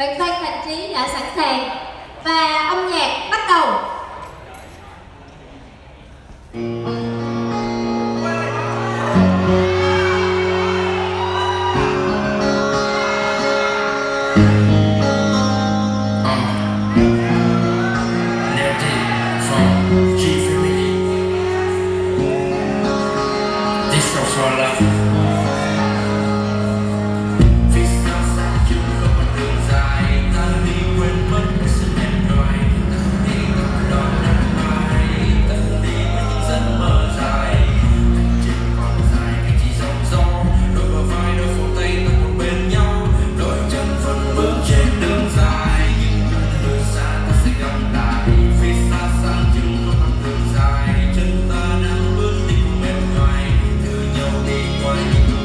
Bạn Phan thành Trí đã sẵn sàng. Và âm nhạc bắt đầu. For Love Bye.